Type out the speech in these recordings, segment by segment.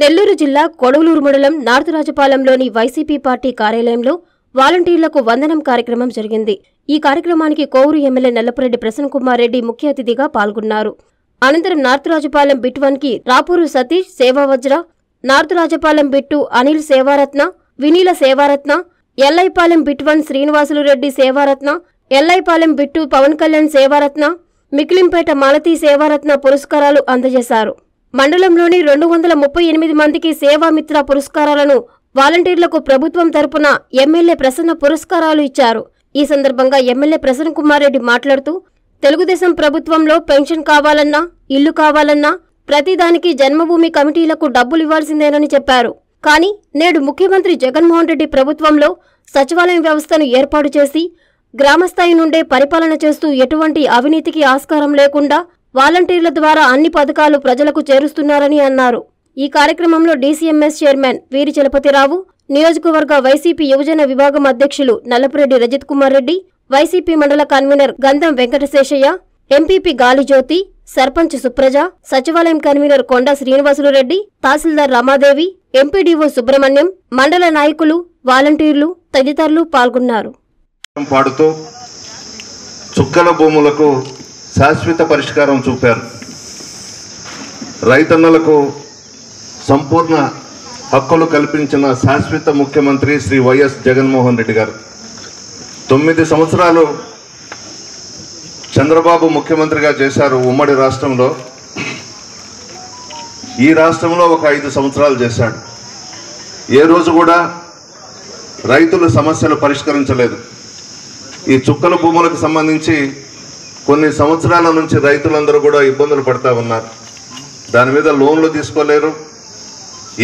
నెల్లూరు జిల్లా కొడవలూరు మండలం north రాజపాలెంలోని YCP party కార్యాలయంలో వాలంటీర్లకు వందనం కార్యక్రమం జరిగింది. ఈ కార్యక్రమానికి కోవూరు ఎమ్మెల్యే నల్లపురెడ్డి ప్రసన్నకుమార్ రెడ్డి ముఖ్య అతిథిగా పాల్గొన్నారు. అనంతరం నార్త్ రాజపాలెం బిట్ వన్కి Rapur Satish Sevavajra north Rajapalem beat Anil Sevaratna Vineela Sevaratna Yellaipalem beat one Srinivasulu Reddy Sevaratna Yellaipalem beat Pawan Kalyan Sevaratna Mikilimpeta Malathi Sevaratna పురస్కారాలు అందజేశారు. మండలంలోని రెండు వందల ముప్పై ఎనిమిది మందికి సేవామిత్ర పురస్కారాలను వాలంటీర్లకు ప్రభుత్వం తరపున ఎమ్మెల్యే ప్రసన్న పురస్కారాలు ఇచ్చారు. ఈ సందర్భంగా ఎమ్మెల్యే ప్రసన్న కుమార్ రెడ్డి మాట్లాడుతూ తెలుగుదేశం ప్రభుత్వంలో పెన్షన్ కావాలన్నా ఇల్లు కావాలన్నా ప్రతిదానికి జన్మభూమి కమిటీలకు డబ్బులు ఇవ్వాల్సిందేనని చెప్పారు. కానీ నేడు ముఖ్యమంత్రి జగన్మోహన్ రెడ్డి ప్రభుత్వంలో సచివాలయం వ్యవస్థను ఏర్పాటు చేసి గ్రామస్థాయి నుండే పరిపాలన చేస్తూ ఎటువంటి అవినీతికి ఆస్కారం లేకుండా వాలంటీర్ల ద్వారా అన్ని పథకాలు ప్రజలకు చేరుస్తున్నారని అన్నారు. ఈ కార్యక్రమంలో డీసీఎంఎస్ చైర్మన్ వీరి చలపతిరావు నియోజకవర్గ వైసీపీ యువజన విభాగం అధ్యక్షులు నల్లపురెడ్డి రజిత్ కుమార్ రెడ్డి వైసీపీ మండల కన్వీనర్ గంధం వెంకటశేషయ్య ఎంపీపీ గాలిజ్యోతి సర్పంచ్ సుప్రజ సచివాలయం కన్వీనర్ కొండ శ్రీనివాసులు రెడ్డి తహసీల్దార్ రమాదేవి ఎంపీడీఓ సుబ్రహ్మణ్యం మండల నాయకులు వాలంటీర్లు తదితరులు పాల్గొన్నారు. పాడుతూ చుక్కల భూములకు శాశ్వత పరిష్కారం చూపారు. రైతన్నలకు సంపూర్ణ హక్కులు కల్పించిన శాశ్వత ముఖ్యమంత్రి శ్రీ వైఎస్ జగన్మోహన్ రెడ్డి గారు. తొమ్మిది సంవత్సరాలు చంద్రబాబు ముఖ్యమంత్రిగా చేశారు ఉమ్మడి రాష్ట్రంలో. ఈ రాష్ట్రంలో ఒక ఐదు సంవత్సరాలు చేశాడు. ఏ రోజు కూడా రైతుల సమస్యలు పరిష్కరించలేదు. ఈ చుక్కల భూములకు సంబంధించి కొన్ని సంవత్సరాల నుంచి రైతులందరూ కూడా ఇబ్బందులు పడతా ఉన్నారు. దాని మీద లోన్లు తీసుకోలేరు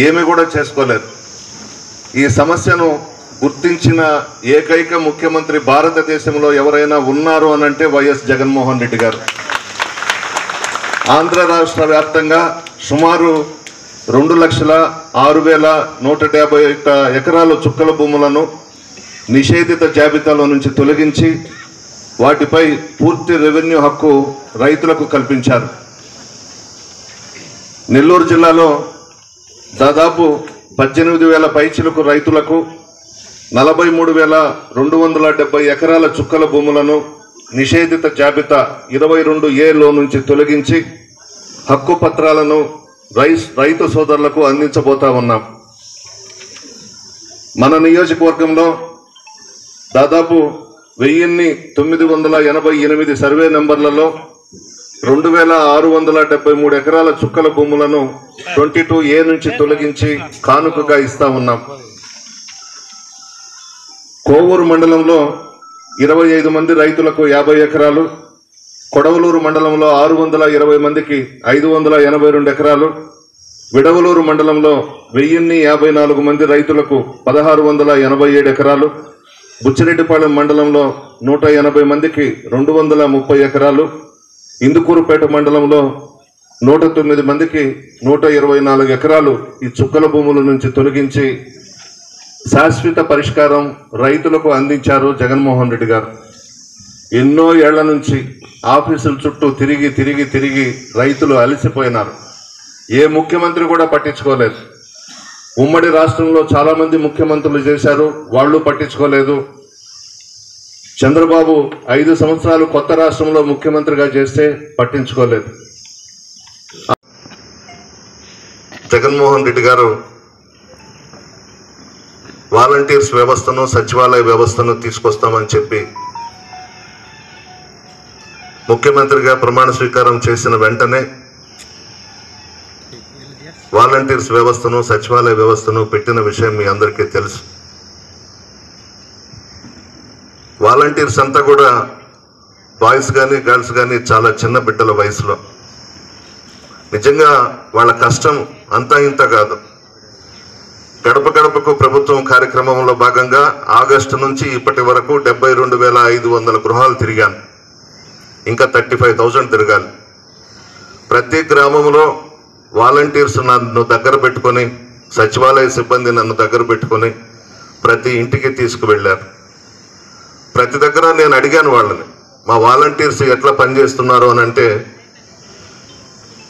ఏమి కూడా చేసుకోలేరు. ఈ సమస్యను గుర్తించిన ఏకైక ముఖ్యమంత్రి భారతదేశంలో ఎవరైనా ఉన్నారు అని అంటే వైఎస్ జగన్మోహన్ రెడ్డి గారు. ఆంధ్ర రాష్ట్ర వ్యాప్తంగా సుమారు రెండు లక్షల ఆరు వేల నూట డెబ్బై ఎకరాల చుక్కల భూములను నిషేధిత జాబితాలో నుంచి తొలగించి వాటిపై పూర్తి రెవెన్యూ హక్కు రైతులకు కల్పించారు. నెల్లూరు జిల్లాలో దాదాపు పద్దెనిమిది వేల పైచిలకు రైతులకు నలభై మూడు వేల రెండు వందల డెబ్బై ఎకరాల చుక్కల భూములను నిషేధిత జాబితా ఇరవై రెండు ఏలో నుంచి తొలగించి హక్కు పత్రాలను రైస్ రైతు సోదరులకు అందించబోతా ఉన్నాం. మన నియోజకవర్గంలో దాదాపు వెయ్యిన్ని తొమ్మిది వందల ఎనభై ఎనిమిది సర్వే నెంబర్లలో రెండు వేల ఆరు వందల డెబ్బై మూడు ఎకరాల చుక్కల భూములను ట్వంటీ టూ ఏ నుంచి తొలగించి కానుకగా ఇస్తా ఉన్నాం. కోవూరు మండలంలో ఇరవై ఐదు మంది రైతులకు యాభై ఎకరాలు కొడవలూరు మండలంలో ఆరు వందల ఇరవై మందికి ఐదు వందల ఎనభై రెండు ఎకరాలు విడవలూరు మండలంలో వెయ్యిన్ని యాభై నాలుగు మంది రైతులకు పదహారు వందల ఎనభై ఏడు ఎకరాలు బుచ్చిరెడ్డిపాళెం మండలంలో నూట ఎనభై మందికి రెండు వందల ముప్పై ఎకరాలు ఇందుకూరుపేట మండలంలో నూట తొమ్మిది మందికి నూట ఇరవై నాలుగు ఎకరాలు ఈ చుక్కల భూముల నుంచి తొలగించి శాశ్వత పరిష్కారం రైతులకు అందించారు జగన్మోహన్ రెడ్డి గారు. ఎన్నో ఏళ్ళ నుంచి ఆఫీసుల చుట్టూ తిరిగి తిరిగి తిరిగి రైతులు అలసిపోయినారు. ఏ ముఖ్యమంత్రి కూడా పట్టించుకోలేదు. ఉమ్మడి రాష్ట్రంలో చాలా మంది ముఖ్యమంత్రులు చేశారు. వాళ్ళు పట్టించుకోలేదు. చంద్రబాబు ఐదు సంవత్సరాలు కొత్త రాష్ట్రంలో ముఖ్యమంత్రిగా చేస్తే పట్టించుకోలేదు. జగన్మోహన్ రెడ్డి గారు వాలంటీర్స్ వ్యవస్థను సచివాలయ వ్యవస్థను తీసుకొస్తామని చెప్పి ముఖ్యమంత్రిగా ప్రమాణ స్వీకారం చేసిన వెంటనే వాలంటీర్స్ వ్యవస్థను సచివాలయ వ్యవస్థను పెట్టిన విషయం మీ అందరికీ తెలుసు. వాలంటీర్స్ అంతా కూడా బాయ్స్ కానీ గర్ల్స్ కానీ చాలా చిన్న బిడ్డల వయసులో. నిజంగా వాళ్ళ కష్టం అంతా ఇంత కాదు. గడప గడపకు ప్రభుత్వం కార్యక్రమంలో భాగంగా ఆగస్టు నుంచి ఇప్పటి వరకు డెబ్బై రెండు వేల ఐదు వందల గృహాలు తిరిగాను. ఇంకా థర్టీ ఫైవ్ థౌజండ్ తిరగాలి. ప్రతి గ్రామంలో వాలంటీర్స్ నన్ను దగ్గర పెట్టుకొని సచివాలయ సిబ్బంది నన్ను దగ్గర పెట్టుకొని ప్రతి ఇంటికి తీసుకువెళ్ళారు. ప్రతి దగ్గర నేను అడిగాను వాళ్ళని మా వాలంటీర్స్ ఎట్లా పనిచేస్తున్నారు? అని అంటే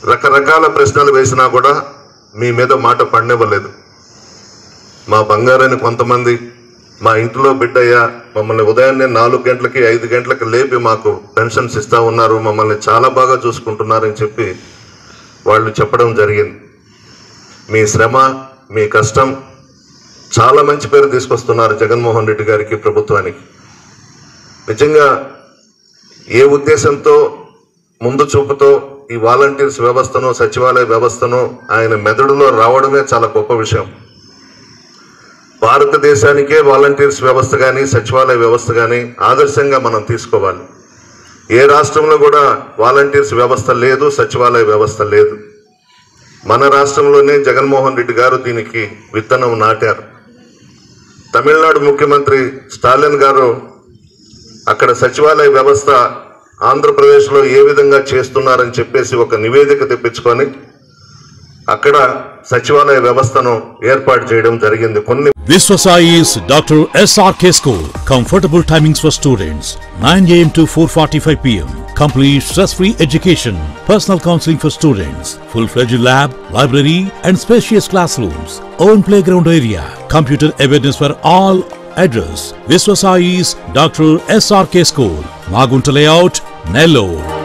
రకరకాల ప్రశ్నలు వేసినా కూడా మీ మీద మాట పండివ్వలేదు. మా బంగారాన్ని కొంతమంది మా ఇంట్లో బిడ్డయ్యా మమ్మల్ని ఉదయాన్నే నాలుగు గంటలకి ఐదు గంటలకి లేపి మాకు పెన్షన్స్ ఇస్తా ఉన్నారు మమ్మల్ని చాలా బాగా చూసుకుంటున్నారని చెప్పి వాళ్ళు చెప్పడం జరిగింది. మీ శ్రమ మీ కష్టం చాలా మంచి పేరు తీసుకొస్తున్నారు జగన్మోహన్ రెడ్డి గారికి ప్రభుత్వానికి. నిజంగా ఏ ఉద్దేశంతో ముందు చూపుతో ఈ వాలంటీర్స్ వ్యవస్థను సచివాలయ వ్యవస్థను ఆయన మెదడులో రావడమే చాలా గొప్ప విషయం. భారతదేశానికే వాలంటీర్స్ వ్యవస్థ కానీ సచివాలయ వ్యవస్థ కానీ ఆదర్శంగా మనం తీసుకోవాలి. ఏ రాష్ట్రంలో కూడా వాలంటీర్స్ వ్యవస్థ లేదు సచివాలయ వ్యవస్థ లేదు. మన రాష్ట్రంలోనే జగన్మోహన్ రెడ్డి గారు దీనికి విత్తనం నాటారు. తమిళనాడు ముఖ్యమంత్రి స్టాలిన్ గారు అక్కడ సచివాలయ వ్యవస్థ ఆంధ్రప్రదేశ్లో ఏ విధంగా చేస్తున్నారని చెప్పేసి ఒక నివేదిక తెప్పించుకొని అక్కడ సచివాలయ వ్యవస్థను ఏర్పాటు చేయడం జరిగింది కొన్ని Viswasai's Dr. SRK School. Comfortable timings for students 9 am to 4:45 pm. Complete stress-free education. Personal counseling for students. Full-fledged lab, library, and spacious classrooms. Own playground area. Computer awareness for all. Address: Viswasai's Dr. SRK School. Magunta Layout, Nellore.